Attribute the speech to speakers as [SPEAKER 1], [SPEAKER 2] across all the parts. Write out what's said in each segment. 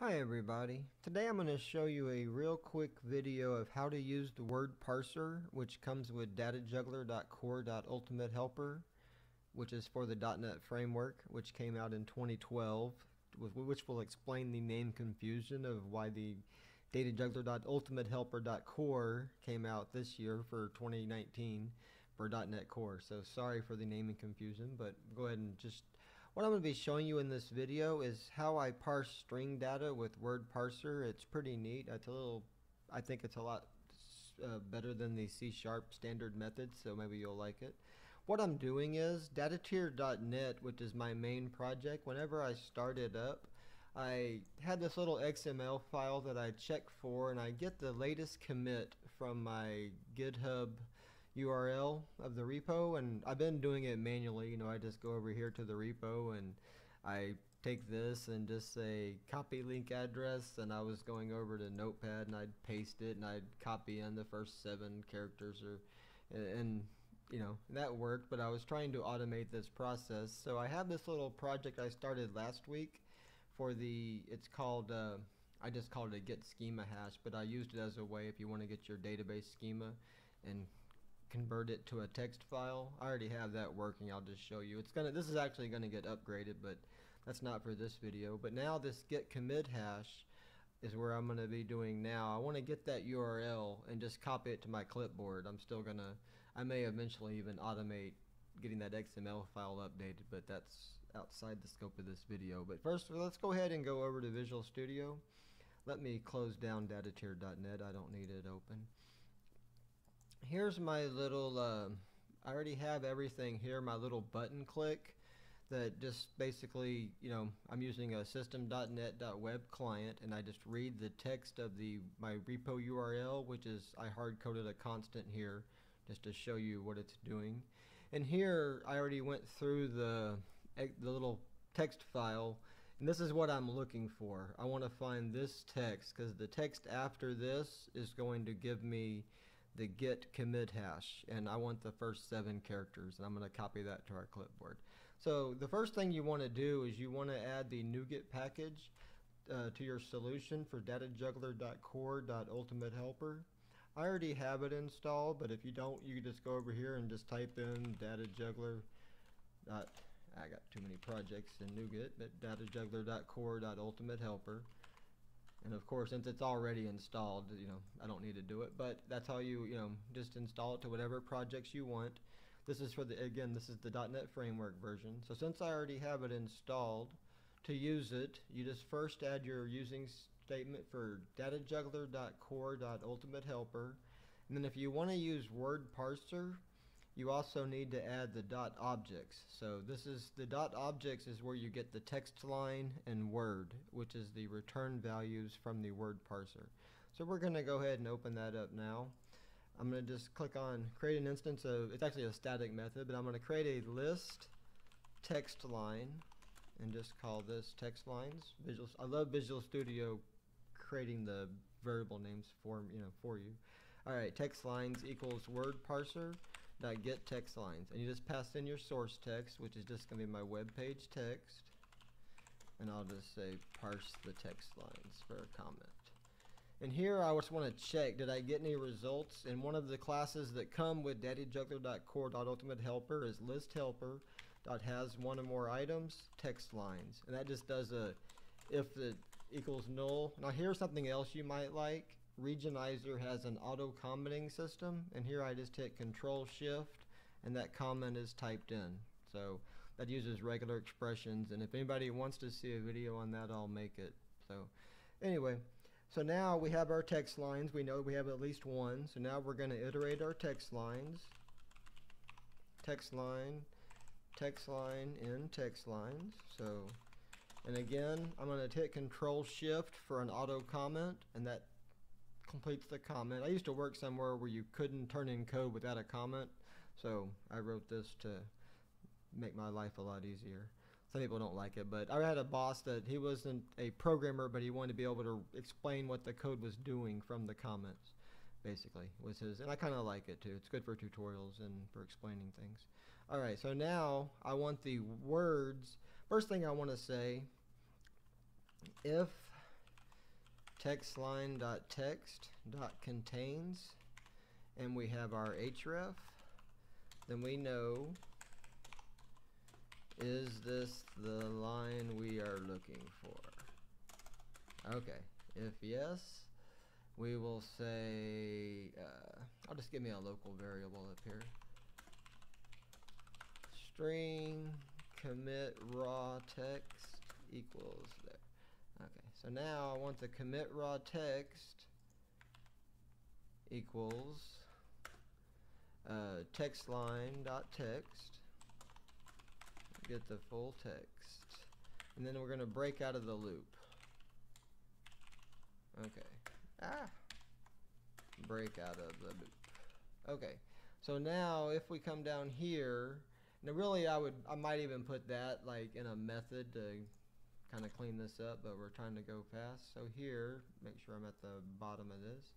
[SPEAKER 1] Hi everybody. Today I'm going to show you a real quick video of how to use the word parser which comes with datajuggler.core.ultimatehelper which is for the .NET framework which came out in 2012 which will explain the name confusion of why the datajuggler.ultimatehelper.core came out this year for 2019 for .NET Core. So sorry for the naming confusion but go ahead and just what I'm going to be showing you in this video is how I parse string data with word parser. It's pretty neat. It's a little, I think it's a lot uh, better than the C sharp standard method, so maybe you'll like it. What I'm doing is datatier.net, which is my main project, whenever I start it up, I had this little XML file that I check for and I get the latest commit from my GitHub URL of the repo and I've been doing it manually. You know I just go over here to the repo and I take this and just say copy link address and I was going over to notepad and I'd paste it and I'd copy in the first seven characters or and you know that worked but I was trying to automate this process. So I have this little project I started last week for the it's called uh, I just called it a get schema hash but I used it as a way if you want to get your database schema and convert it to a text file. I already have that working. I'll just show you. It's gonna. This is actually gonna get upgraded, but that's not for this video. But now this get commit hash is where I'm gonna be doing now. I want to get that URL and just copy it to my clipboard. I'm still gonna. I may eventually even automate getting that XML file updated, but that's outside the scope of this video. But first, let's go ahead and go over to Visual Studio. Let me close down datatier.net. I don't need it open here's my little, uh, I already have everything here, my little button click that just basically, you know, I'm using a system.net.web client and I just read the text of the my repo URL, which is I hard coded a constant here just to show you what it's doing. And here I already went through the the little text file and this is what I'm looking for. I want to find this text because the text after this is going to give me the get commit hash and I want the first seven characters and I'm going to copy that to our clipboard. So the first thing you want to do is you want to add the NuGet package uh, to your solution for datajuggler.core.ultimatehelper. I already have it installed, but if you don't, you can just go over here and just type in datajuggler. I got too many projects in NuGet, but datajuggler.core.ultimatehelper. And of course, since it's already installed, you know, I don't need to do it. But that's how you, you know, just install it to whatever projects you want. This is for the, again, this is the .NET Framework version. So since I already have it installed, to use it, you just first add your using statement for datajuggler.core.ultimatehelper. And then if you want to use word parser, you also need to add the dot objects. So this is the dot objects is where you get the text line and word, which is the return values from the word parser. So we're going to go ahead and open that up now. I'm going to just click on create an instance of, it's actually a static method, but I'm going to create a list text line and just call this text lines. Visual, I love Visual Studio creating the variable names for, you know, for you. All right, text lines equals word parser dot get text lines. And you just pass in your source text which is just going to be my web page text. And I'll just say parse the text lines for a comment. And here I just want to check did I get any results? And one of the classes that come with datajuggler.core.ultimatehelper is list helper dot has one or more items text lines. And that just does a if it equals null. Now here's something else you might like Regionizer has an auto commenting system and here I just hit control shift and that comment is typed in. So that uses regular expressions and if anybody wants to see a video on that I'll make it. So anyway so now we have our text lines. We know we have at least one. So now we're going to iterate our text lines. Text line text line in text lines. So and again I'm going to hit control shift for an auto comment and that completes the comment. I used to work somewhere where you couldn't turn in code without a comment, so I wrote this to make my life a lot easier. Some people don't like it, but I had a boss that he wasn't a programmer, but he wanted to be able to explain what the code was doing from the comments, basically, was his. And I kind of like it too. It's good for tutorials and for explaining things. All right, so now I want the words. First thing I want to say, if text line dot text dot contains and we have our href. Then we know is this the line we are looking for? Okay if yes we will say uh, I'll just give me a local variable up here. String commit raw text equals there so now I want the commit raw text equals uh, text line dot text. Get the full text. And then we're gonna break out of the loop. Okay. Ah. Break out of the loop. Okay. So now if we come down here now really I would I might even put that like in a method to kind of clean this up but we're trying to go fast. So here make sure I'm at the bottom of this.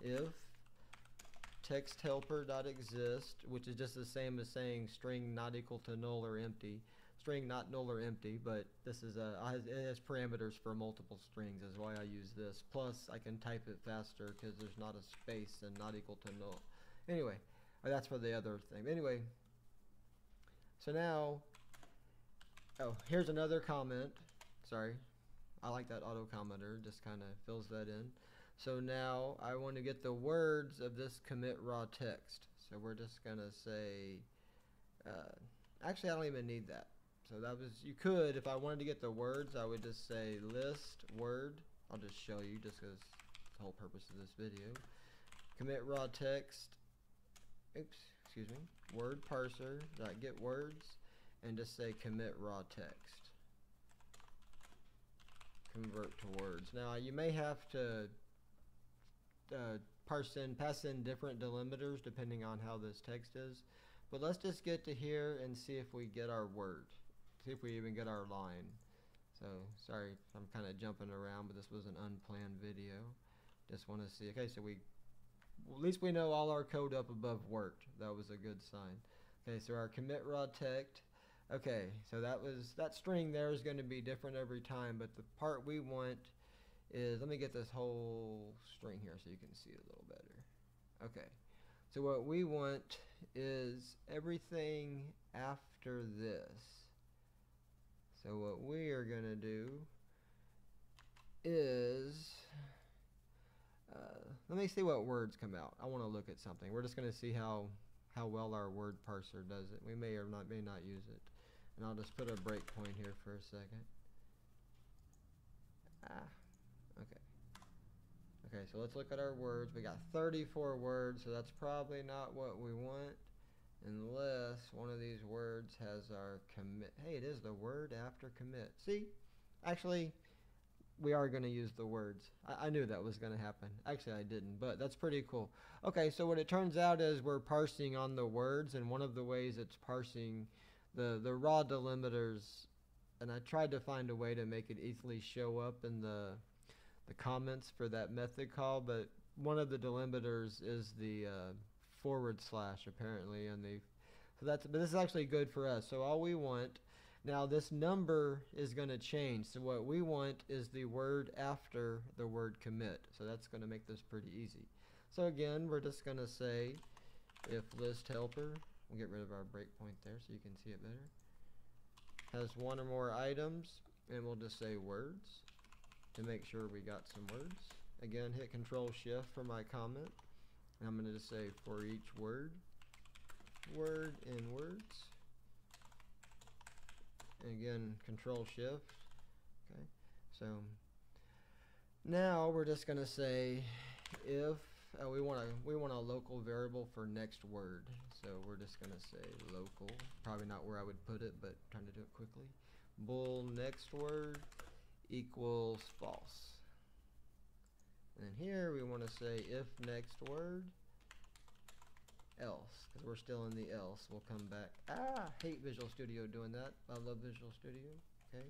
[SPEAKER 1] If text helper dot exist which is just the same as saying string not equal to null or empty string not null or empty but this is a it has parameters for multiple strings is why I use this. Plus I can type it faster because there's not a space and not equal to null. Anyway that's for the other thing. Anyway so now oh here's another comment sorry I like that auto commenter just kind of fills that in so now I want to get the words of this commit raw text. So we're just going to say, uh, actually I don't even need that. So that was, you could, if I wanted to get the words, I would just say list word. I'll just show you just because the whole purpose of this video. Commit raw text, oops, excuse me, word parser, dot get words, and just say commit raw text. Convert to words. Now you may have to uh, parse in, pass in different delimiters depending on how this text is. But let's just get to here and see if we get our word. See if we even get our line. So, sorry, I'm kind of jumping around, but this was an unplanned video. Just want to see. Okay, so we, well, at least we know all our code up above worked. That was a good sign. Okay, so our commit raw text. Okay, so that was, that string there is going to be different every time, but the part we want is, let me get this whole string here so you can see it a little better. Okay, so what we want is everything after this. So what we are going to do is, uh, let me see what words come out. I want to look at something. We're just going to see how how well our word parser does it. We may or not may not use it. And I'll just put a breakpoint here for a second. Ah, Okay. Okay, so let's look at our words. We got 34 words, so that's probably not what we want unless one of these words has our commit. Hey, it is the word after commit. See? Actually, we are going to use the words. I, I knew that was going to happen. Actually, I didn't, but that's pretty cool. Okay, so what it turns out is we're parsing on the words, and one of the ways it's parsing the, the raw delimiters, and I tried to find a way to make it easily show up in the the comments for that method call, but one of the delimiters is the uh, forward slash apparently, and the so that's but this is actually good for us. So all we want now this number is going to change. So what we want is the word after the word commit. So that's going to make this pretty easy. So again, we're just going to say if list helper, we'll get rid of our breakpoint there so you can see it better, has one or more items, and we'll just say words to make sure we got some words. Again, hit Control Shift for my comment. And I'm going to just say for each word, word in words. And again, Control Shift. Okay, so now we're just going to say if uh, we want a we want a local variable for next word. So we're just going to say local. Probably not where I would put it, but trying to do it quickly. Bool next word equals false. And then here we want to say if next word else because we're still in the else we'll come back. Ah hate Visual Studio doing that. I love Visual Studio okay?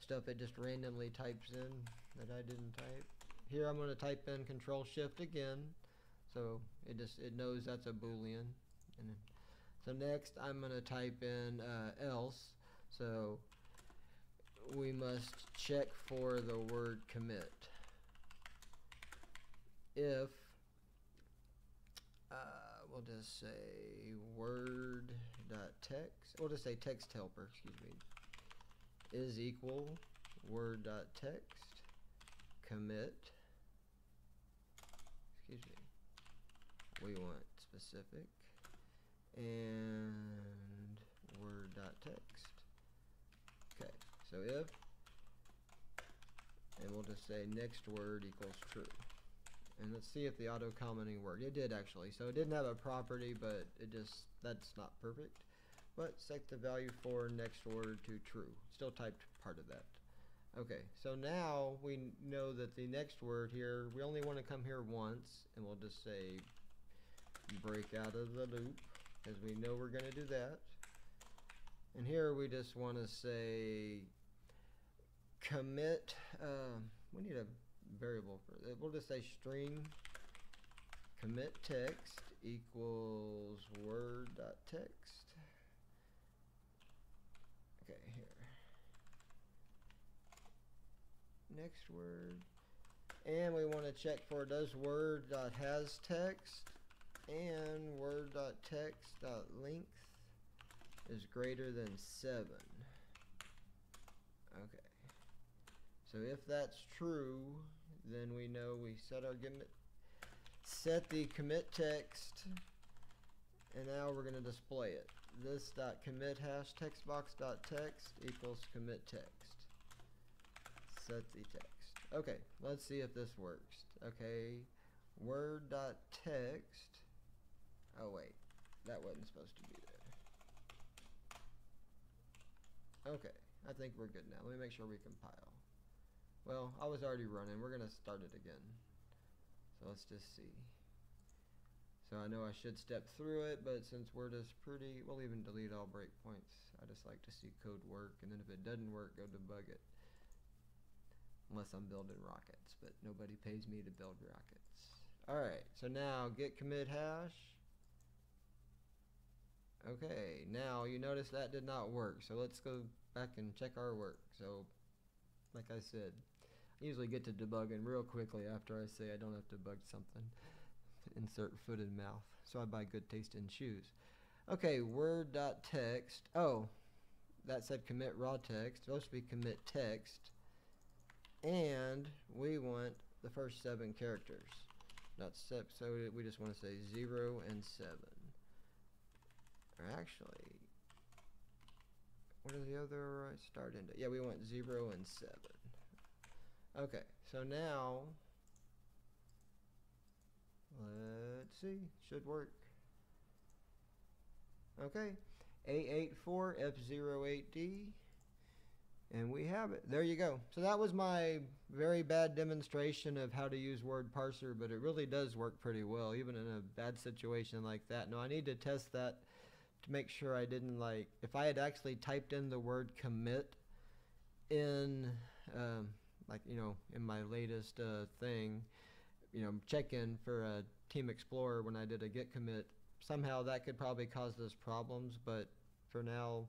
[SPEAKER 1] Stuff it just randomly types in that I didn't type. Here I'm going to type in control shift again so it just it knows that's a boolean. And then, so next I'm going to type in uh, else. So we must check for the word commit. if we'll just say word dot text. We'll just say text helper. Excuse me. Is equal word dot text commit. Excuse me. We want specific and word dot text. Okay. So if and we'll just say next word equals true. And let's see if the auto commenting worked. It did actually. So it didn't have a property, but it just, that's not perfect. But set the value for next word to true. Still typed part of that. Okay, so now we know that the next word here, we only want to come here once, and we'll just say break out of the loop, because we know we're going to do that. And here we just want to say commit, uh, we need a variable for it. We'll just say string commit text equals word dot text. Okay, here. Next word. And we want to check for does word dot has text and word dot text dot length is greater than seven. Okay. So if that's true, then we know we set our commit, set the commit text, and now we're going to display it. This dot commit hash text box dot text equals commit text. Set the text. Okay, let's see if this works. Okay, word dot text. Oh wait, that wasn't supposed to be there. Okay, I think we're good now. Let me make sure we compile. Well, I was already running. We're going to start it again. So let's just see. So I know I should step through it, but since Word is pretty, we'll even delete all breakpoints. I just like to see code work, and then if it doesn't work, go debug it. Unless I'm building rockets, but nobody pays me to build rockets. Alright, so now git commit hash. Okay, now you notice that did not work, so let's go back and check our work. So, like I said, usually get to debugging real quickly after I say I don't have to debug something. Insert foot and mouth. So I buy good taste in shoes. Okay, word.text. Oh, that said commit raw text. supposed to be commit text. And we want the first seven characters. Not step, so we just want to say 0 and 7. Or actually, what are the other start into? Yeah, we want 0 and 7. Okay, so now, let's see, should work. Okay, A84F08D, and we have it. There you go. So that was my very bad demonstration of how to use word parser, but it really does work pretty well, even in a bad situation like that. Now I need to test that to make sure I didn't like, if I had actually typed in the word commit in, um, like you know in my latest uh, thing you know check-in for a team explorer when i did a git commit. Somehow that could probably cause those problems but for now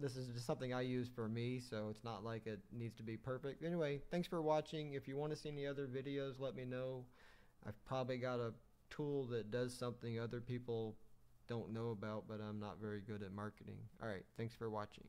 [SPEAKER 1] this is just something i use for me so it's not like it needs to be perfect. Anyway thanks for watching. If you want to see any other videos let me know. I've probably got a tool that does something other people don't know about but i'm not very good at marketing. All right thanks for watching